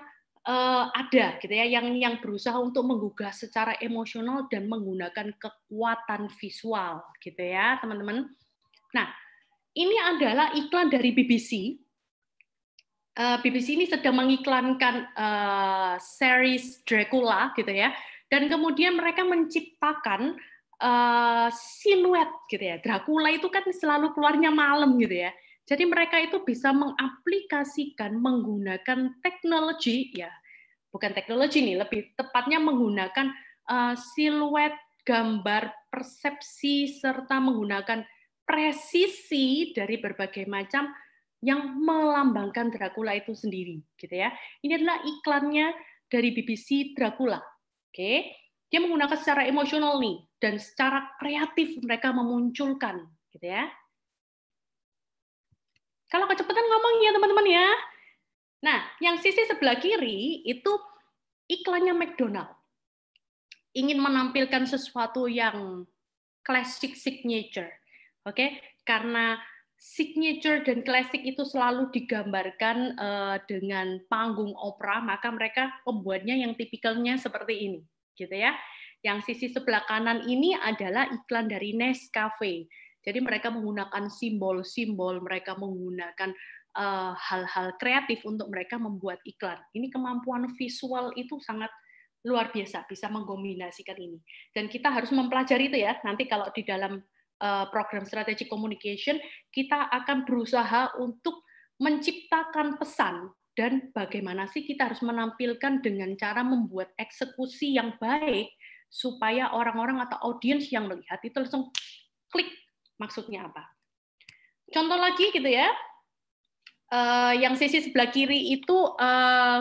uh, ada gitu ya yang yang berusaha untuk menggugah secara emosional dan menggunakan kekuatan visual gitu ya teman-teman. Nah ini adalah iklan dari BBC. Eh, BBC ini sedang mengiklankan uh, series Dracula gitu ya dan kemudian mereka menciptakan uh, siluet gitu ya Dracula itu kan selalu keluarnya malam gitu ya jadi mereka itu bisa mengaplikasikan menggunakan teknologi ya, bukan teknologi nih, lebih tepatnya menggunakan uh, siluet, gambar, persepsi serta menggunakan presisi dari berbagai macam yang melambangkan Dracula itu sendiri, gitu ya. Ini adalah iklannya dari BBC Dracula. Oke, dia menggunakan secara emosional nih dan secara kreatif mereka memunculkan, gitu ya. Kalau kecepatan ngomong ya teman-teman ya. Nah, yang sisi sebelah kiri itu iklannya McDonald. Ingin menampilkan sesuatu yang classic signature. Oke, okay? karena signature dan classic itu selalu digambarkan uh, dengan panggung opera, maka mereka pembuatnya yang tipikalnya seperti ini, gitu ya. Yang sisi sebelah kanan ini adalah iklan dari Nescafe. Jadi mereka menggunakan simbol-simbol, mereka menggunakan eh, hal-hal uh, kreatif untuk mereka membuat iklan. Ini kemampuan visual itu sangat luar biasa, bisa mengkombinasikan ini. Dan kita harus mempelajari itu ya. Nanti kalau di dalam uh, program strategi communication, kita akan berusaha untuk menciptakan pesan dan bagaimana sih kita harus menampilkan dengan cara membuat eksekusi yang baik supaya orang-orang atau audiens yang melihat itu langsung klik maksudnya apa. Contoh lagi gitu ya, uh, yang sisi sebelah kiri itu uh,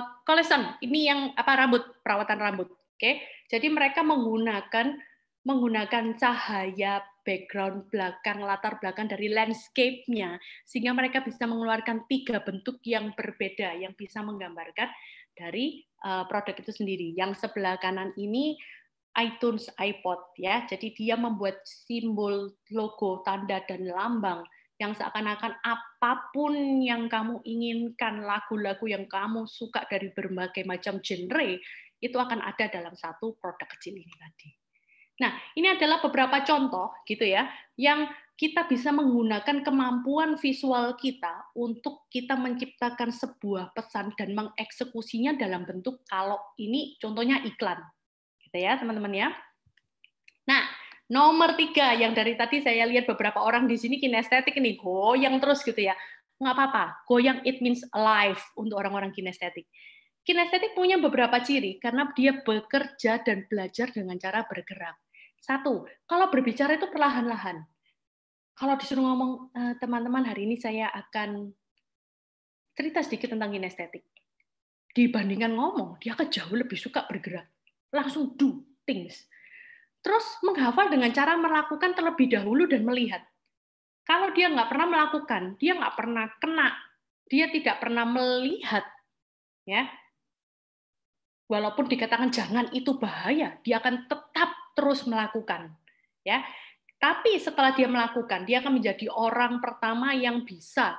Ini yang apa rambut, perawatan rambut. Oke, okay? jadi mereka menggunakan menggunakan cahaya background belakang, latar belakang dari landscape-nya, sehingga mereka bisa mengeluarkan tiga bentuk yang berbeda, yang bisa menggambarkan dari uh, produk itu sendiri. Yang sebelah kanan ini iTunes iPod ya. Jadi dia membuat simbol, logo, tanda dan lambang yang seakan-akan apa pun yang kamu inginkan, lagu-lagu yang kamu suka dari berbagai macam genre, itu akan ada dalam satu produk kecil ini tadi. Nah, ini adalah beberapa contoh gitu ya, yang kita bisa menggunakan kemampuan visual kita untuk kita menciptakan sebuah pesan dan mengeksekusinya dalam bentuk kalau ini contohnya iklan. Gitu ya, teman-teman ya. Nah, Nomor tiga, yang dari tadi saya lihat beberapa orang di sini kinestetik ini goyang terus gitu ya. Nggak apa-apa, goyang it means alive untuk orang-orang kinestetik. Kinestetik punya beberapa ciri karena dia bekerja dan belajar dengan cara bergerak. Satu, kalau berbicara itu perlahan-lahan. Kalau disuruh ngomong, eh, teman-teman hari ini saya akan cerita sedikit tentang kinestetik. Dibandingkan ngomong, dia akan jauh lebih suka bergerak. Langsung do things Terus menghafal dengan cara melakukan terlebih dahulu dan melihat. Kalau dia nggak pernah melakukan, dia nggak pernah kena, dia tidak pernah melihat, ya. Walaupun dikatakan jangan itu bahaya, dia akan tetap terus melakukan, ya. Tapi setelah dia melakukan, dia akan menjadi orang pertama yang bisa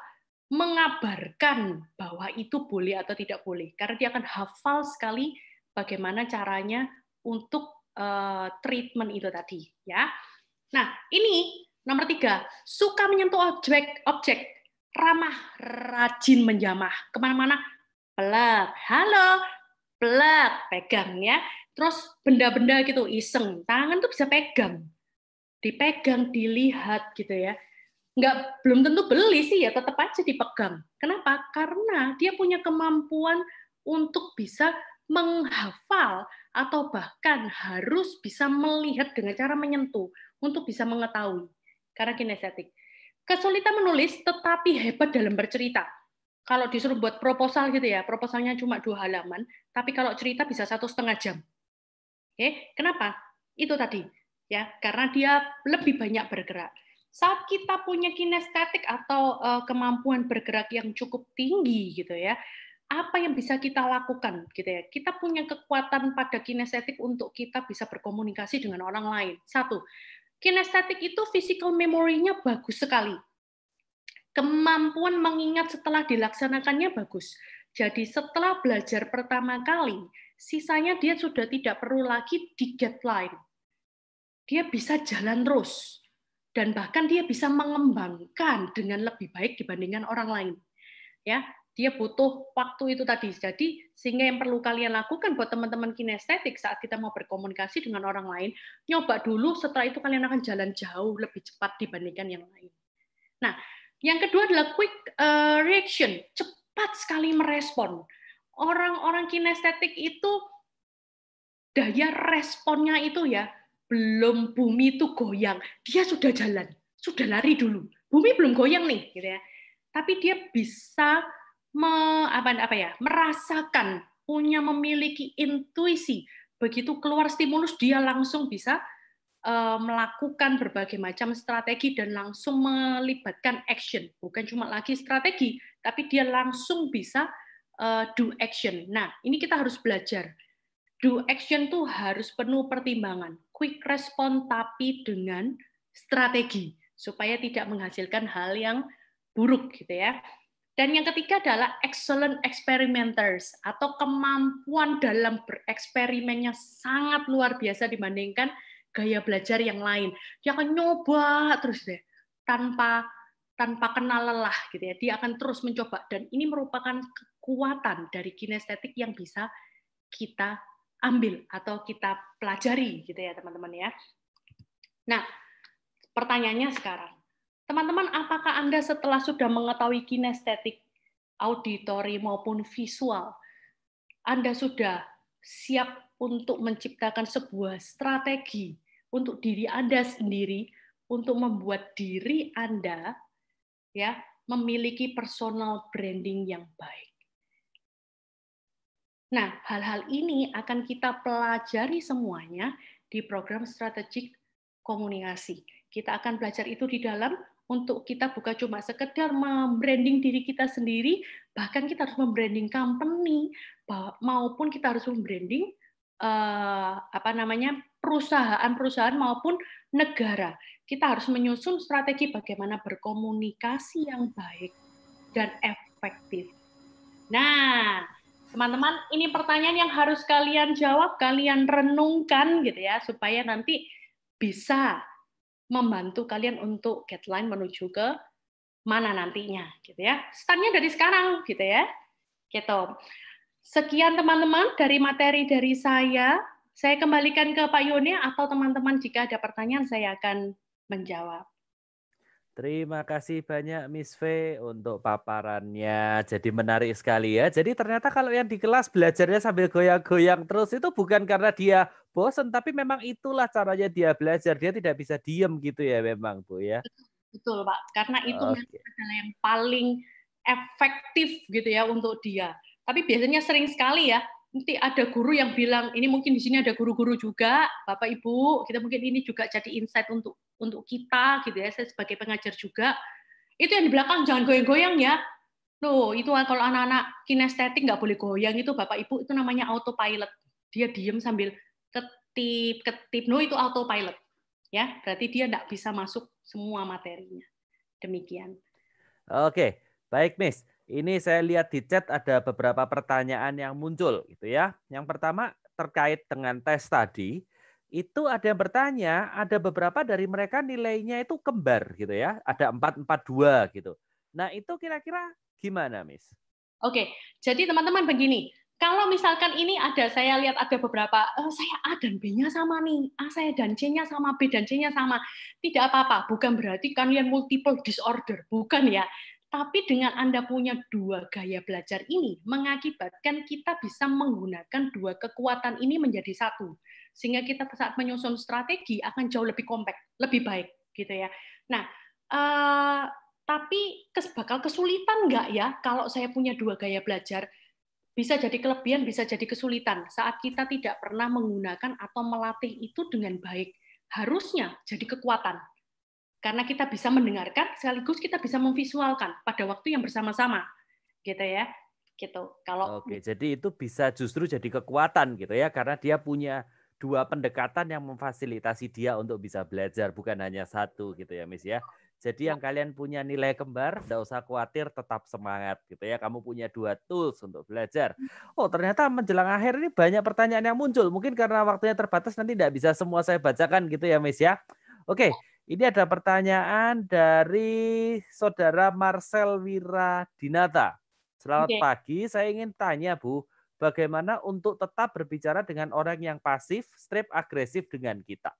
mengabarkan bahwa itu boleh atau tidak boleh, karena dia akan hafal sekali bagaimana caranya untuk uh, treatment itu tadi ya. Nah ini nomor tiga suka menyentuh objek objek. Ramah rajin menjamah. Ke mana-mana pelak halo pelak pegang ya. Terus benda-benda gitu iseng. Tangan tuh bisa pegang. Dipegang dilihat gitu ya. Nggak belum tentu beli sih ya. Tetap aja dipegang. Kenapa? Karena dia punya kemampuan untuk bisa menghafal atau bahkan harus bisa melihat dengan cara menyentuh untuk bisa mengetahui karena kinestetik. Kesulitan menulis tetapi hebat dalam bercerita. Kalau disuruh buat proposal gitu ya, proposalnya cuma dua halaman, tapi kalau cerita bisa satu setengah jam. Oke, kenapa? Itu tadi ya, karena dia lebih banyak bergerak. Saat kita punya kinestetik atau uh, kemampuan bergerak yang cukup tinggi gitu ya, apa yang bisa kita lakukan gitu ya. Kita punya kekuatan pada kinestetik untuk kita bisa berkomunikasi dengan orang lain. Satu, kinestetik itu physical memory-nya bagus sekali. Kemampuan mengingat setelah dilaksanakannya bagus. Jadi setelah belajar pertama kali, sisanya dia sudah tidak perlu lagi di get line. Dia bisa jalan terus dan bahkan dia bisa mengembangkan dengan lebih baik dibandingkan orang lain. Ya, dia butuh waktu itu tadi. Jadi sehingga yang perlu kalian lakukan buat teman-teman kinestetik saat kita mau berkomunikasi dengan orang lain, nyoba dulu setelah itu kalian akan jalan jauh lebih cepat dibandingkan yang lain. Nah, yang kedua adalah quick eh, reaction, cepat sekali merespon. Orang-orang kinestetik itu daya responnya itu ya belum bumi itu goyang, dia sudah jalan, sudah lari dulu. Bumi belum goyang nih, gitu ya. Tapi dia bisa me, apa, apa ya merasakan punya memiliki intuisi. Begitu keluar stimulus dia langsung bisa uh, melakukan berbagai macam strategi dan langsung melibatkan action. Bukan cuma lagi strategi tapi dia langsung bisa uh, do action. Nah ini kita harus belajar. Do action tuh harus penuh pertimbangan quick respon tapi dengan strategi supaya tidak menghasilkan hal yang buruk gitu ya dan yang ketiga adalah excellent experimenters atau kemampuan dalam bereksperimennya sangat luar biasa dibandingkan gaya belajar yang lain. Dia akan nyoba terus deh tanpa tanpa kenal lelah gitu ya. Dia akan terus mencoba dan ini merupakan kekuatan dari kinestetik yang bisa kita ambil atau kita pelajari gitu ya teman-teman ya. Nah, pertanyaannya sekarang, Teman-teman, apakah Anda setelah sudah mengetahui kinestetik auditori maupun visual, Anda sudah siap untuk menciptakan sebuah strategi untuk diri Anda sendiri untuk membuat diri Anda ya memiliki personal branding yang baik. Nah, hal-hal ini akan kita pelajari semuanya di program strategik komunikasi. Kita akan belajar itu di dalam untuk kita bukan cuma sekedar membranding diri kita sendiri, bahkan kita harus membranding company, maupun kita harus membranding uh, apa namanya perusahaan-perusahaan maupun negara. Kita harus menyusun strategi bagaimana berkomunikasi yang baik dan efektif. Nah, teman-teman, ini pertanyaan yang harus kalian jawab, kalian renungkan gitu ya, supaya nanti bisa membantu kalian untuk deadline menuju ke mana nantinya gitu ya. Startnya dari sekarang gitu ya. Gitu. Sekian teman-teman dari materi dari saya. Saya kembalikan ke Pak Yoni atau teman-teman jika ada pertanyaan saya akan menjawab. Terima kasih banyak Miss V untuk paparannya. Jadi menarik sekali ya. Jadi ternyata kalau yang di kelas belajarnya sambil goyang-goyang terus itu bukan karena dia bosan, tapi memang itulah caranya dia belajar. Dia tidak bisa diem gitu ya memang Bu ya. Betul Pak, karena itu okay. adalah yang paling efektif gitu ya untuk dia. Tapi biasanya sering sekali ya nanti ada guru yang bilang ini mungkin di sini ada guru-guru juga Bapak Ibu kita mungkin ini juga jadi insight untuk untuk kita gitu ya saya sebagai pengajar juga itu yang di belakang jangan goyang-goyang ya Loh, itu kalau anak-anak kinestetik nggak boleh goyang itu Bapak Ibu itu namanya autopilot. Dia diem sambil ketip ketip. No itu autopilot. Ya, berarti dia nggak bisa masuk semua materinya. Demikian. Oke, baik Miss. Ini saya lihat di chat ada beberapa pertanyaan yang muncul gitu ya. Yang pertama terkait dengan tes tadi, itu ada yang bertanya, ada beberapa dari mereka nilainya itu kembar gitu ya. Ada 442 gitu. Nah, itu kira-kira gimana, Miss? Oke, jadi teman-teman begini, kalau misalkan ini ada saya lihat ada beberapa oh, saya A dan B-nya sama nih, A saya dan C-nya sama, B dan C-nya sama. Tidak apa-apa, bukan berarti kalian multiple disorder, bukan ya. Tapi dengan Anda punya dua gaya belajar ini, mengakibatkan kita bisa menggunakan dua kekuatan ini menjadi satu. Sehingga kita saat menyusun strategi akan jauh lebih kompak, lebih baik. gitu ya. Nah, uh, tapi bakal kesulitan nggak ya kalau saya punya dua gaya belajar? Bisa jadi kelebihan, bisa jadi kesulitan saat kita tidak pernah menggunakan atau melatih itu dengan baik. Harusnya jadi kekuatan karena kita bisa mendengarkan sekaligus kita bisa memvisualkan pada waktu yang bersama-sama gitu ya gitu kalau oke jadi itu bisa justru jadi kekuatan gitu ya karena dia punya dua pendekatan yang memfasilitasi dia untuk bisa belajar bukan hanya satu gitu ya Miss ya jadi yang kalian punya nilai kembar, tidak usah khawatir, tetap semangat gitu ya. Kamu punya dua tools untuk belajar. Oh ternyata menjelang akhir ini banyak pertanyaan yang muncul. Mungkin karena waktunya terbatas nanti tidak bisa semua saya bacakan gitu ya, Miss ya. Oke, ini ada pertanyaan dari saudara Marcel Wira Dinata. Selamat okay. pagi, saya ingin tanya Bu, bagaimana untuk tetap berbicara dengan orang yang pasif, strip agresif dengan kita?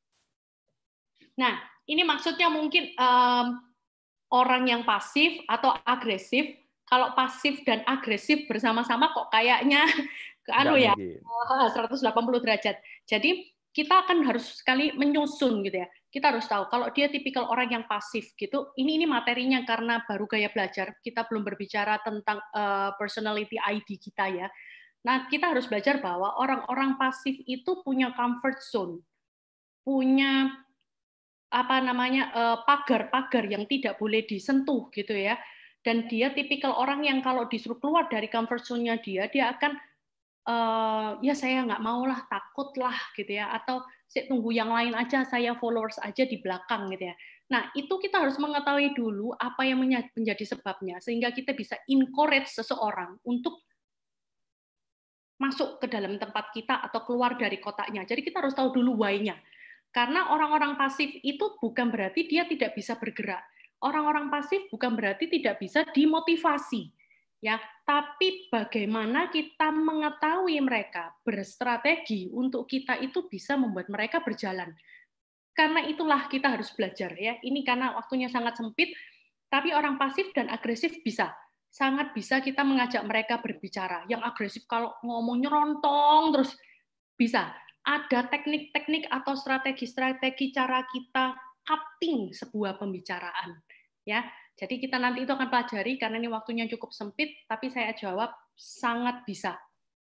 Nah, ini maksudnya mungkin um, orang yang pasif atau agresif. Kalau pasif dan agresif bersama-sama kok kayaknya ke anu ya, mungkin. 180 derajat. Jadi kita akan harus sekali menyusun gitu ya. Kita harus tahu kalau dia tipikal orang yang pasif gitu. Ini ini materinya karena baru gaya belajar. Kita belum berbicara tentang uh, personality ID kita ya. Nah, kita harus belajar bahwa orang-orang pasif itu punya comfort zone. Punya apa namanya eh, pagar-pagar uh, yang tidak boleh disentuh gitu ya. Dan dia tipikal orang yang kalau disuruh keluar dari comfort zone-nya dia, dia akan uh, ya saya nggak mau lah takut lah gitu ya atau saya tunggu yang lain aja saya followers aja di belakang gitu ya. Nah itu kita harus mengetahui dulu apa yang menjadi sebabnya sehingga kita bisa encourage seseorang untuk masuk ke dalam tempat kita atau keluar dari kotaknya. Jadi kita harus tahu dulu why-nya. Karena orang-orang pasif itu bukan berarti dia tidak bisa bergerak. Orang-orang pasif bukan berarti tidak bisa dimotivasi ya tapi bagaimana kita mengetahui mereka? Berstrategi untuk kita itu bisa membuat mereka berjalan. Karena itulah kita harus belajar ya. Ini karena waktunya sangat sempit tapi orang pasif dan agresif bisa. Sangat bisa kita mengajak mereka berbicara. Yang agresif kalau ngomong nyerontong terus bisa. Ada teknik-teknik atau strategi-strategi cara kita cutting sebuah pembicaraan ya jadi kita nanti itu akan pelajari karena ini waktunya cukup sempit, tapi saya jawab sangat bisa,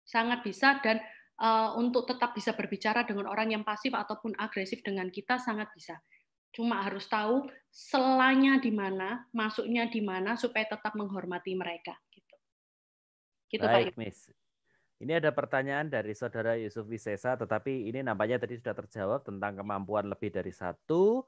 sangat bisa dan uh, untuk tetap bisa berbicara dengan orang yang pasif ataupun agresif dengan kita sangat bisa. Cuma harus tahu selanya di mana, masuknya di mana supaya tetap menghormati mereka. Gitu. Gitu Baik, Pak. Miss. Ini ada pertanyaan dari saudara Yusuf Wisesa, tetapi ini nampaknya tadi sudah terjawab tentang kemampuan lebih dari satu.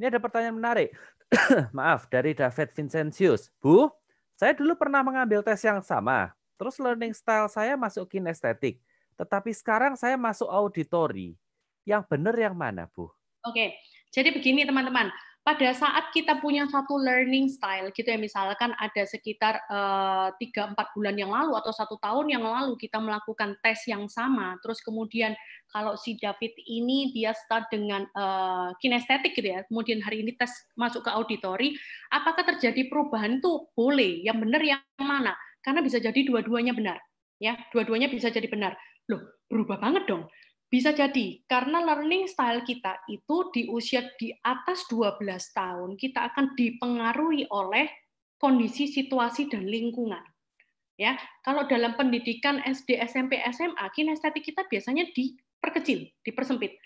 Ini ada pertanyaan menarik. Maaf, dari David Vincentius. Bu, saya dulu pernah mengambil tes yang sama. Terus learning style saya masuk kinestetik. Tetapi sekarang saya masuk auditori. Yang benar yang mana, Bu? Oke, jadi begini teman-teman pada saat kita punya satu learning style gitu ya misalkan ada sekitar eh, tiga empat bulan yang lalu atau satu tahun yang lalu kita melakukan tes yang sama terus kemudian kalau si David ini dia start dengan uh, kinestetik gitu ya kemudian hari ini tes masuk ke auditori apakah terjadi perubahan itu boleh. Yang benar yang mana? Karena bisa jadi dua-duanya benar ya. Dua-duanya bisa jadi benar. Loh berubah banget dong bisa jadi karena learning style kita itu di usia di atas 12 tahun kita akan dipengaruhi oleh kondisi situasi dan lingkungan. Ya, kalau dalam pendidikan SD, SMP, SMA, kinestetik kita biasanya diperkecil, dipersempit.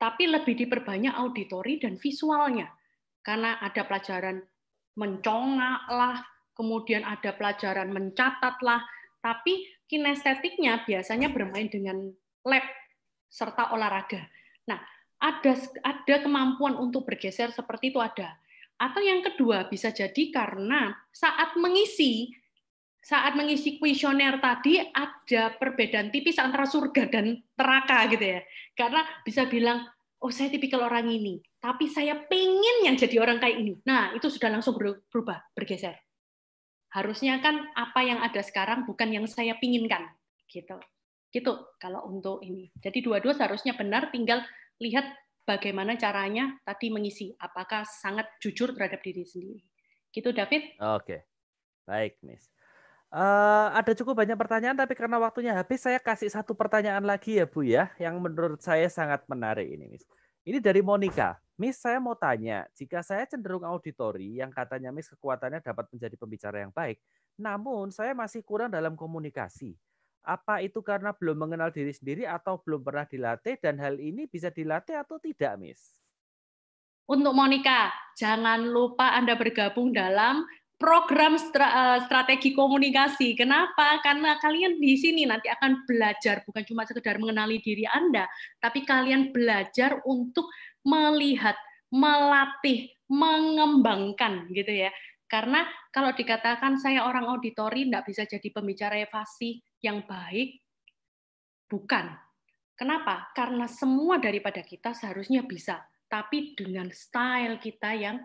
Tapi lebih diperbanyak auditori dan visualnya. Karena ada pelajaran mencongak lah, kemudian ada pelajaran mencatat lah, tapi kinestetiknya biasanya bermain dengan lab serta olahraga. Nah, ada ada kemampuan untuk bergeser seperti itu ada. Atau yang kedua bisa jadi karena saat mengisi saat mengisi kuesioner tadi ada perbedaan tipis antara surga dan neraka gitu ya. Karena bisa bilang, oh saya tipikal orang ini, tapi saya pengen yang jadi orang kayak ini. Nah, itu sudah langsung berubah, bergeser. Harusnya kan apa yang ada sekarang bukan yang saya pinginkan. Gitu. Gitu kalau untuk ini. Jadi dua-dua seharusnya benar, tinggal lihat bagaimana caranya tadi mengisi. Apakah sangat jujur terhadap diri sendiri. Gitu David? Oke. Baik, Miss. Uh, ada cukup banyak pertanyaan, tapi karena waktunya habis, saya kasih satu pertanyaan lagi ya, Bu ya, yang menurut saya sangat menarik ini, Miss. Ini dari Monica. Miss, saya mau tanya, jika saya cenderung auditori yang katanya Miss kekuatannya dapat menjadi pembicara yang baik, namun saya masih kurang dalam komunikasi. Apa itu karena belum mengenal diri sendiri atau belum pernah dilatih dan hal ini bisa dilatih atau tidak, Miss? Untuk Monica, jangan lupa Anda bergabung dalam program eh, strategi komunikasi. Kenapa? Karena kalian di sini nanti akan belajar bukan cuma sekedar mengenali diri Anda, tapi kalian belajar untuk melihat, melatih, mengembangkan gitu ya. Karena kalau dikatakan saya orang auditori tidak bisa jadi pembicara evasi, yang baik? Bukan. Kenapa? Karena semua daripada kita seharusnya bisa, tapi dengan style kita yang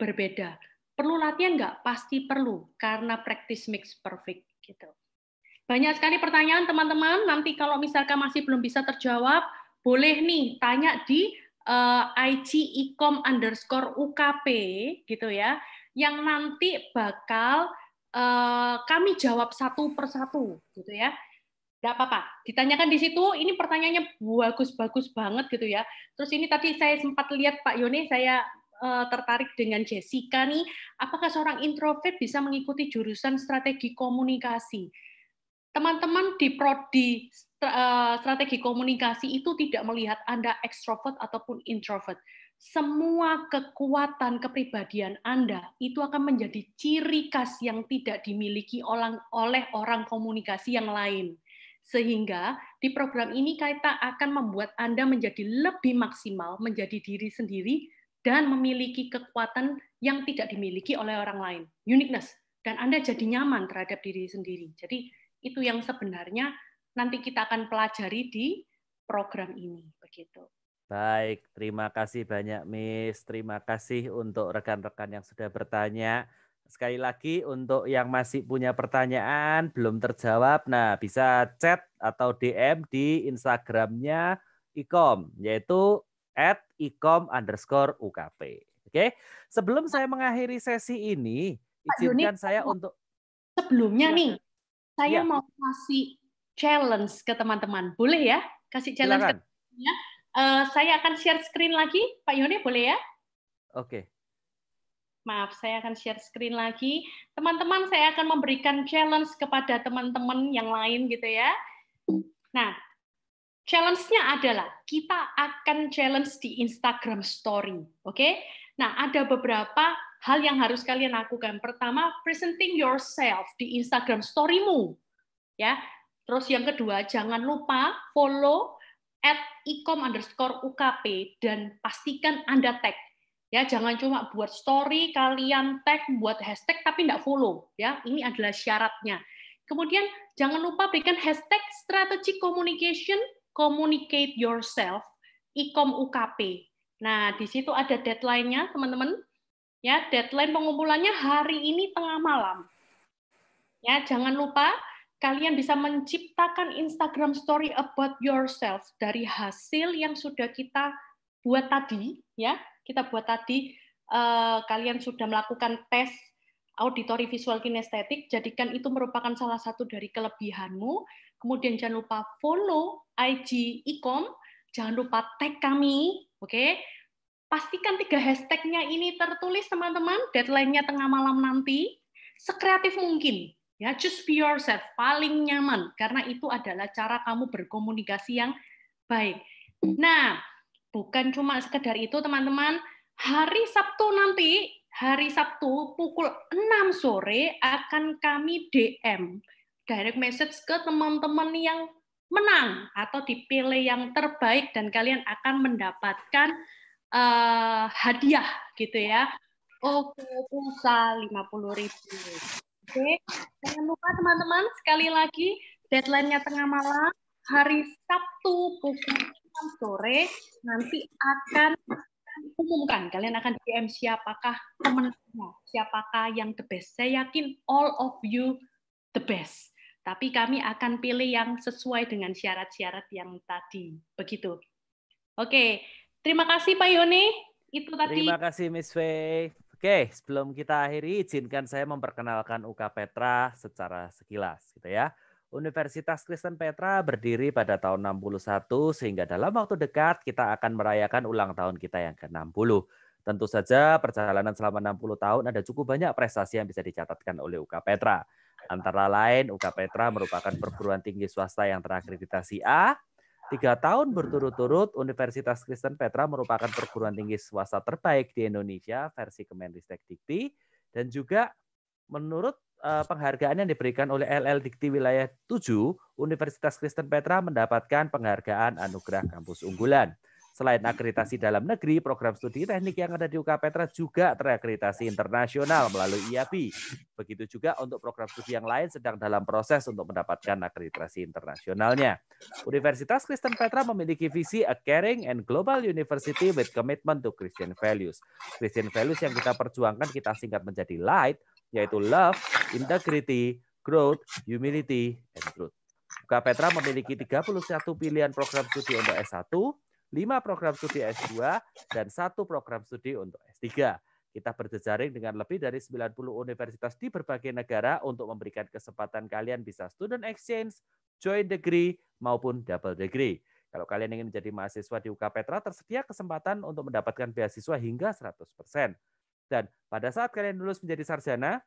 berbeda. Perlu latihan nggak? Pasti perlu, karena practice makes perfect. gitu. Banyak sekali pertanyaan teman-teman, nanti kalau misalkan masih belum bisa terjawab, boleh nih tanya di uh, eh, IG icom underscore UKP, gitu ya, yang nanti bakal uh, kami jawab satu persatu gitu ya. Tidak apa-apa, ditanyakan di situ. Ini pertanyaannya bagus-bagus banget gitu ya. Terus ini tadi saya sempat lihat Pak Yoni, saya uh, tertarik dengan Jessica nih. Apakah seorang introvert bisa mengikuti jurusan strategi komunikasi? Teman-teman di prodi uh, strategi komunikasi itu tidak melihat Anda ekstrovert ataupun introvert semua kekuatan kepribadian Anda itu akan menjadi ciri khas yang tidak dimiliki oleh orang komunikasi yang lain. Sehingga di program ini kita akan membuat Anda menjadi lebih maksimal, menjadi diri sendiri, dan memiliki kekuatan yang tidak dimiliki oleh orang lain. Uniqueness. Dan Anda jadi nyaman terhadap diri sendiri. Jadi itu yang sebenarnya nanti kita akan pelajari di program ini. Begitu. Baik, terima kasih banyak Miss. Terima kasih untuk rekan-rekan yang sudah bertanya. Sekali lagi untuk yang masih punya pertanyaan belum terjawab, nah bisa chat atau DM di Instagramnya ikom, yaitu at ikom underscore UKP. Oke, sebelum saya mengakhiri sesi ini, izinkan saya untuk sebelumnya nih, saya ya. mau kasih challenge ke teman-teman. Boleh ya? Kasih challenge Silakan. ke teman-teman Uh, saya akan share screen lagi, Pak Yoni, boleh ya? Oke. Okay. Maaf, saya akan share screen lagi. Teman-teman, saya akan memberikan challenge kepada teman-teman yang lain gitu ya. Nah, challenge-nya adalah kita akan challenge di Instagram Story, oke? Okay? Nah, ada beberapa hal yang harus kalian lakukan. Pertama, presenting yourself di Instagram Story-mu, ya. Terus yang kedua, jangan lupa follow at ecom underscore UKP dan pastikan Anda tag. Ya, jangan cuma buat story, kalian tag, buat hashtag, tapi tidak follow. Ya, ini adalah syaratnya. Kemudian jangan lupa berikan hashtag strategic communication, communicate yourself, ecom UKP. Nah, di situ ada deadline-nya, teman-teman. Ya, deadline pengumpulannya hari ini tengah malam. Ya, jangan lupa kalian bisa menciptakan Instagram story about yourself dari hasil yang sudah kita buat tadi ya. Kita buat tadi uh, kalian sudah melakukan tes auditori visual kinestetik jadikan itu merupakan salah satu dari kelebihanmu. Kemudian jangan lupa follow IG Ecom jangan lupa tag kami oke? Okay? pastikan tiga hashtagnya ini tertulis teman-teman. Deadline-nya tengah malam nanti. Sekreatif mungkin Ya, just be yourself, paling nyaman karena itu adalah cara kamu berkomunikasi yang baik. Nah, bukan cuma sekedar itu teman-teman, hari Sabtu nanti, hari Sabtu pukul 6 sore akan kami DM direct message ke teman-teman yang menang atau dipilih yang terbaik dan kalian akan mendapatkan uh, hadiah gitu ya. Oke, pulsa 50.000. Oke, jangan lupa teman-teman sekali lagi deadline-nya tengah malam hari Sabtu pukul 6 sore nanti akan umumkan kalian akan DM siapakah temennya siapakah yang the best. Saya yakin all of you the best. Tapi kami akan pilih yang sesuai dengan syarat-syarat yang tadi. Begitu. Oke terima kasih Pak Yoni. Itu tadi. Terima kasih Miss Faye Oke, sebelum kita akhiri, izinkan saya memperkenalkan UK Petra secara sekilas, gitu ya. Universitas Kristen Petra berdiri pada tahun 61 sehingga dalam waktu dekat kita akan merayakan ulang tahun kita yang ke-60. Tentu saja perjalanan selama 60 tahun ada cukup banyak prestasi yang bisa dicatatkan oleh UK Petra. Antara lain, UK Petra merupakan perguruan tinggi swasta yang terakreditasi A, Tiga tahun berturut-turut, Universitas Kristen Petra merupakan perguruan tinggi swasta terbaik di Indonesia versi Kemenristek Dikti dan juga menurut uh, penghargaan yang diberikan oleh LL Dikti Wilayah 7, Universitas Kristen Petra mendapatkan penghargaan Anugerah Kampus Unggulan. Selain akreditasi dalam negeri, program studi teknik yang ada di UK Petra juga terakreditasi internasional melalui IAP. Begitu juga untuk program studi yang lain sedang dalam proses untuk mendapatkan akreditasi internasionalnya. Universitas Kristen Petra memiliki visi a caring and global university with commitment to Christian values. Christian values yang kita perjuangkan kita singkat menjadi LIGHT, yaitu love, integrity, growth, humility, and truth. UK Petra memiliki 31 pilihan program studi untuk S1, 5 program studi S2, dan satu program studi untuk S3. Kita berjejaring dengan lebih dari 90 universitas di berbagai negara untuk memberikan kesempatan kalian bisa student exchange, joint degree, maupun double degree. Kalau kalian ingin menjadi mahasiswa di UK Petra, tersedia kesempatan untuk mendapatkan beasiswa hingga 100%. Dan pada saat kalian lulus menjadi sarjana,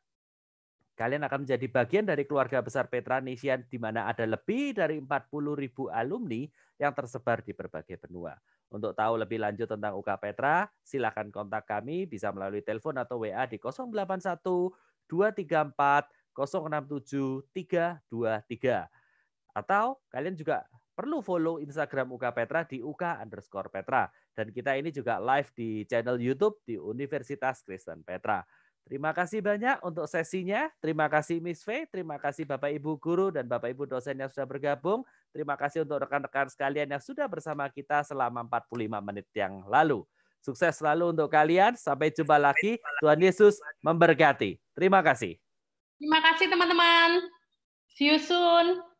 kalian akan menjadi bagian dari keluarga besar Petra Nisian di mana ada lebih dari 40 ribu alumni yang tersebar di berbagai benua. Untuk tahu lebih lanjut tentang UK Petra, silakan kontak kami bisa melalui telepon atau WA di 081 234 067 323. Atau kalian juga perlu follow Instagram UK Petra di UK underscore Petra. Dan kita ini juga live di channel YouTube di Universitas Kristen Petra. Terima kasih banyak untuk sesinya. Terima kasih Miss Faye, terima kasih Bapak Ibu guru dan Bapak Ibu dosen yang sudah bergabung. Terima kasih untuk rekan-rekan sekalian yang sudah bersama kita selama 45 menit yang lalu. Sukses selalu untuk kalian. Sampai jumpa lagi. Tuhan Yesus memberkati. Terima kasih. Terima kasih teman-teman. See you soon.